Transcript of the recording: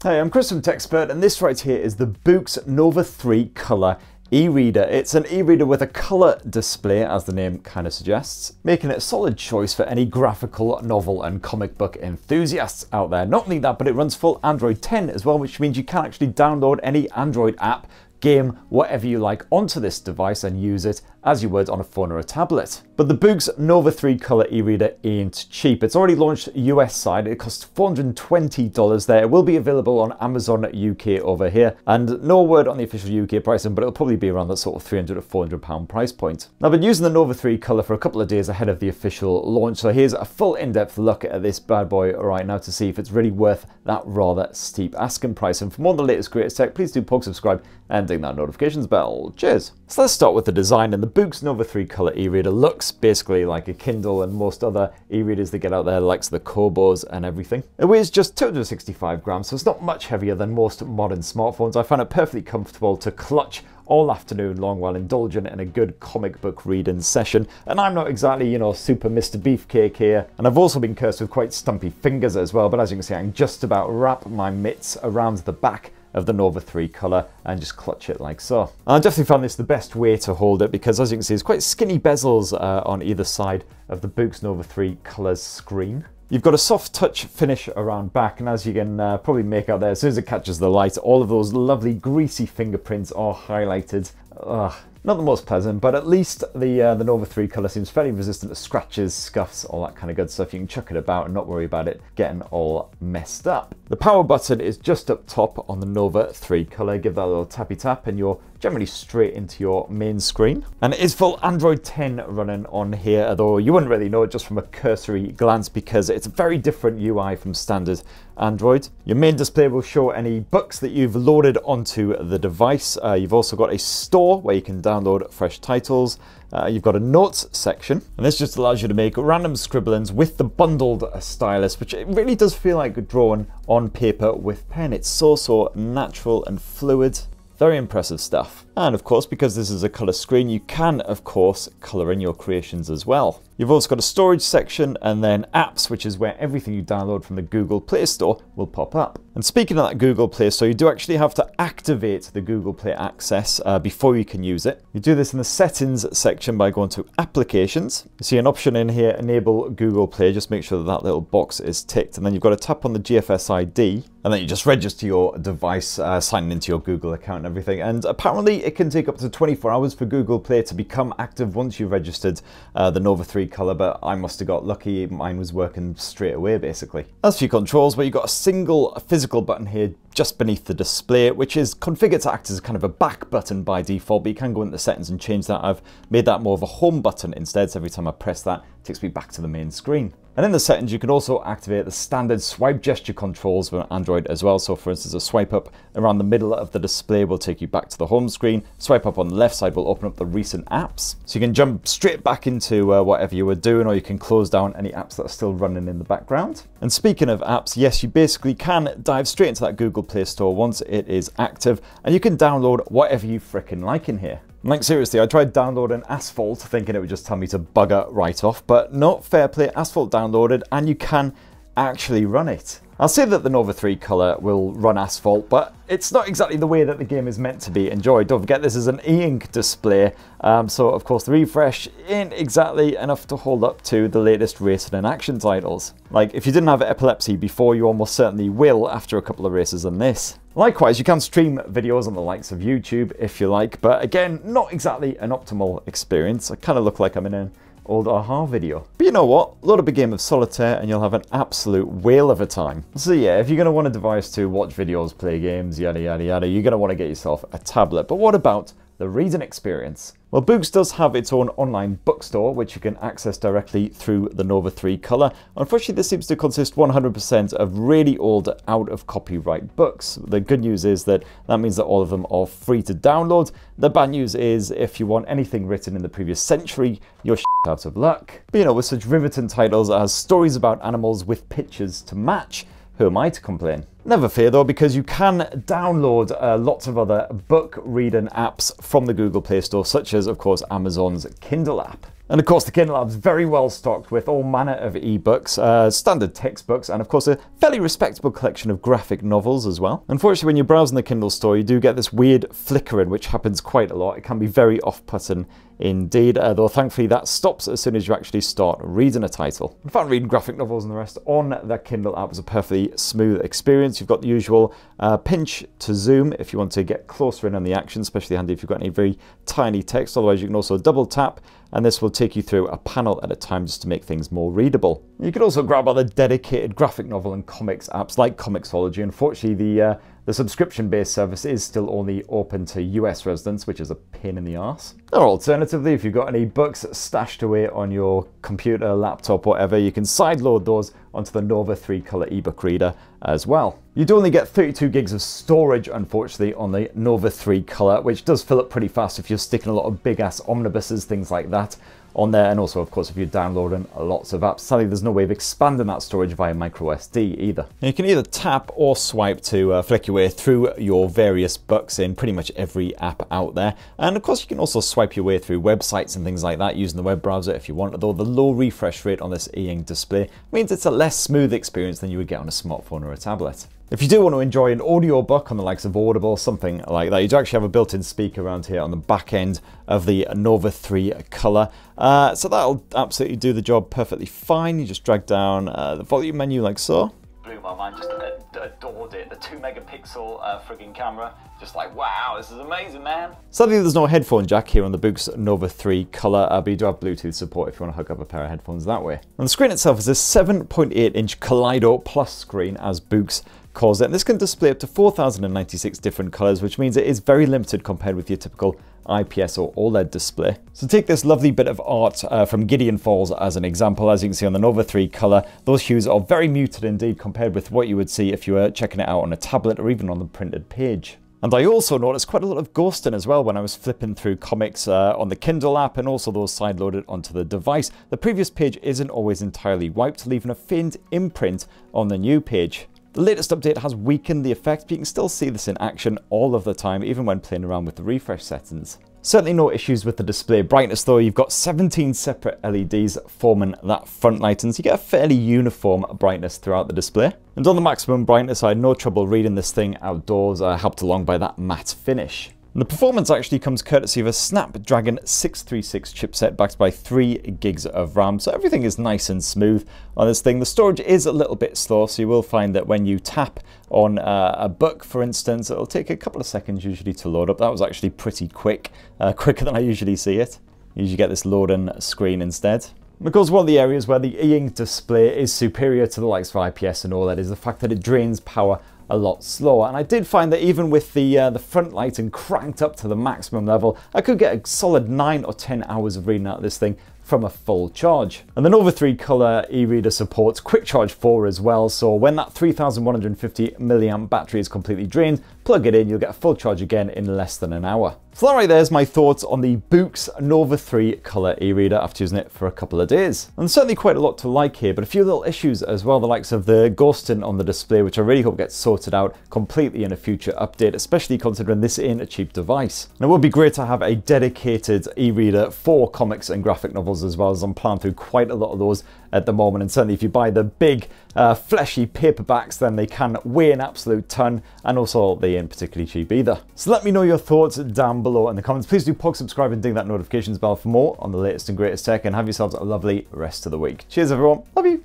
Hey, I'm Chris from Tech Spurt, and this right here is the Boox Nova 3 Color e-reader. It's an e-reader with a color display, as the name kind of suggests, making it a solid choice for any graphical novel and comic book enthusiasts out there. Not only that, but it runs full Android 10 as well, which means you can actually download any Android app game, whatever you like, onto this device and use it as you would on a phone or a tablet. But the Boox Nova 3 Color e-reader ain't cheap. It's already launched US side, it costs $420 there. It will be available on Amazon UK over here, and no word on the official UK pricing, but it'll probably be around that sort of 300 to 400 pound price point. Now I've been using the Nova 3 Color for a couple of days ahead of the official launch, so here's a full in-depth look at this bad boy right now to see if it's really worth that rather steep asking price. And for more on the latest greatest tech, please do poke subscribe and ding that notifications bell. Cheers! So let's start with the design, and the Boox Nova 3 Color e-reader looks basically like a Kindle and most other e-readers that get out there, like the Kobos and everything. It weighs just 265 grams, so it's not much heavier than most modern smartphones. I find it perfectly comfortable to clutch all afternoon long while indulging in a good comic book reading session. And I'm not exactly, you know, super Mr. Beefcake here. And I've also been cursed with quite stumpy fingers as well, but as you can see, I can just about wrap my mitts around the back of the Nova 3 colour and just clutch it like so. I definitely found this the best way to hold it because as you can see it's quite skinny bezels uh, on either side of the Boox Nova 3 colours screen. You've got a soft touch finish around back and as you can uh, probably make out there, as soon as it catches the light, all of those lovely greasy fingerprints are highlighted. Ugh, not the most pleasant, but at least the uh, the Nova 3 colour seems fairly resistant to scratches, scuffs, all that kind of good stuff. You can chuck it about and not worry about it getting all messed up. The power button is just up top on the Nova 3 colour. Give that a little tappy tap and you're generally straight into your main screen. And it is full Android 10 running on here, although you wouldn't really know it just from a cursory glance because it's a very different UI from standard Android. Your main display will show any books that you've loaded onto the device. Uh, you've also got a store where you can download fresh titles. Uh, you've got a notes section, and this just allows you to make random scribblings with the bundled stylus, which it really does feel like drawing on paper with pen. It's so, so natural and fluid. Very impressive stuff. And of course, because this is a color screen, you can, of course, color in your creations as well. You've also got a storage section and then apps, which is where everything you download from the Google Play Store will pop up. And speaking of that Google Play Store, you do actually have to activate the Google Play Access uh, before you can use it. You do this in the settings section by going to applications. You see an option in here, enable Google Play. Just make sure that that little box is ticked. And then you've got to tap on the GFS ID and then you just register your device, uh, signing into your Google account and everything. And apparently it can take up to 24 hours for Google Play to become active once you've registered uh, the Nova 3 color, but I must have got lucky. Mine was working straight away, basically. As for your controls, well, you've got a single physical button here just beneath the display, which is configured to act as kind of a back button by default, but you can go into the settings and change that. I've made that more of a home button instead, so every time I press that, it takes me back to the main screen. And in the settings, you can also activate the standard swipe gesture controls for Android as well. So for instance, a swipe up around the middle of the display will take you back to the home screen. Swipe up on the left side will open up the recent apps. So you can jump straight back into uh, whatever you were doing, or you can close down any apps that are still running in the background. And speaking of apps, yes, you basically can dive straight into that Google Play Store once it is active, and you can download whatever you fricking like in here. Like seriously, I tried downloading Asphalt thinking it would just tell me to bugger right off, but not fair play, Asphalt downloaded and you can actually run it. I'll say that the Nova 3 colour will run Asphalt, but it's not exactly the way that the game is meant to be enjoyed. Don't forget this is an e-ink display, um, so of course the refresh ain't exactly enough to hold up to the latest racing and action titles. Like, if you didn't have epilepsy before, you almost certainly will after a couple of races on this. Likewise, you can stream videos on the likes of YouTube if you like, but again, not exactly an optimal experience. I kind of look like I'm in an old a-ha video. But you know what? Load up a game of solitaire and you'll have an absolute whale of a time. So yeah, if you're going to want a device to watch videos, play games, yada yada yada, you're going to want to get yourself a tablet. But what about the reading experience? Well, Boox does have its own online bookstore, which you can access directly through the Nova 3 Color. Unfortunately, this seems to consist 100% of really old, out of copyright books. The good news is that that means that all of them are free to download. The bad news is if you want anything written in the previous century, you're out of luck. But you know, with such riveting titles as Stories About Animals with Pictures to Match, who am I to complain? Never fear though, because you can download uh, lots of other book reading apps from the Google Play Store, such as, of course, Amazon's Kindle app. And of course, the Kindle app is very well stocked with all manner of ebooks, uh, standard textbooks, and of course, a fairly respectable collection of graphic novels as well. Unfortunately, when you're browsing the Kindle store, you do get this weird flickering, which happens quite a lot. It can be very off putting indeed, uh, though thankfully that stops as soon as you actually start reading a title. I found reading graphic novels and the rest on the Kindle app was a perfectly smooth experience. You've got the usual uh, pinch to zoom if you want to get closer in on the action, especially handy if you've got any very tiny text. Otherwise, you can also double tap and this will take you through a panel at a time just to make things more readable. You can also grab other dedicated graphic novel and comics apps like Comixology. Unfortunately, the uh, the subscription-based service is still only open to US residents, which is a pain in the ass. Or alternatively, if you've got any books stashed away on your computer, laptop, whatever, you can sideload those onto the Nova 3 color ebook reader as well. You do only get 32 gigs of storage, unfortunately, on the Nova 3 color, which does fill up pretty fast if you're sticking a lot of big ass omnibuses, things like that on there. And also, of course, if you're downloading lots of apps, sadly, there's no way of expanding that storage via microSD either. you can either tap or swipe to uh, flick your way through your various books in pretty much every app out there. And of course, you can also swipe your way through websites and things like that using the web browser if you want, though the low refresh rate on this e-ink display means it's a less smooth experience than you would get on a smartphone or a tablet. If you do want to enjoy an audio book on the likes of Audible, something like that, you do actually have a built-in speaker around here on the back end of the Nova 3 Color. Uh, so that'll absolutely do the job perfectly fine. You just drag down uh, the volume menu like so. Blew my mind, just adored it. The 2 megapixel uh, frigging camera, just like, wow, this is amazing, man. Sadly, there's no headphone jack here on the Boox Nova 3 Color, uh, but you do have Bluetooth support if you want to hook up a pair of headphones that way. And the screen itself is a 7.8 inch Kaleido Plus screen as Boox it. And this can display up to 4,096 different colors, which means it is very limited compared with your typical IPS or OLED display. So take this lovely bit of art uh, from Gideon Falls as an example. As you can see on the Nova 3 color, those hues are very muted indeed compared with what you would see if you were checking it out on a tablet or even on the printed page. And I also noticed quite a lot of ghosting as well when I was flipping through comics uh, on the Kindle app and also those side-loaded onto the device. The previous page isn't always entirely wiped, leaving a faint imprint on the new page. The latest update has weakened the effect, but you can still see this in action all of the time, even when playing around with the refresh settings. Certainly no issues with the display brightness though, you've got 17 separate LEDs forming that front light and so you get a fairly uniform brightness throughout the display. And on the maximum brightness I had no trouble reading this thing outdoors, uh, helped along by that matte finish. And the performance actually comes courtesy of a Snapdragon 636 chipset backed by 3 gigs of RAM, so everything is nice and smooth on this thing. The storage is a little bit slow, so you will find that when you tap on uh, a book, for instance, it'll take a couple of seconds usually to load up. That was actually pretty quick, uh, quicker than I usually see it. You usually get this loading screen instead. Because one of the areas where the e-ink display is superior to the likes of IPS and all that is the fact that it drains power a lot slower. And I did find that even with the, uh, the front lighting cranked up to the maximum level, I could get a solid 9 or 10 hours of reading out of this thing from a full charge. And the Nova 3 Color e-reader supports Quick Charge 4 as well, so when that 3150 milliamp battery is completely drained, plug it in, you'll get a full charge again in less than an hour. So that right there is my thoughts on the Boox Nova 3 Color e-reader after using it for a couple of days. And certainly quite a lot to like here, but a few little issues as well, the likes of the ghosting on the display, which I really hope gets sorted out completely in a future update, especially considering this ain't a cheap device. And it would be great to have a dedicated e-reader for comics and graphic novels as well, as I'm planning through quite a lot of those at the moment. And certainly if you buy the big uh, fleshy paperbacks, then they can weigh an absolute ton, and also they ain't particularly cheap either. So let me know your thoughts down below in the comments. Please do poke subscribe and ding that notifications bell for more on the latest and greatest tech, and have yourselves a lovely rest of the week. Cheers everyone, love you.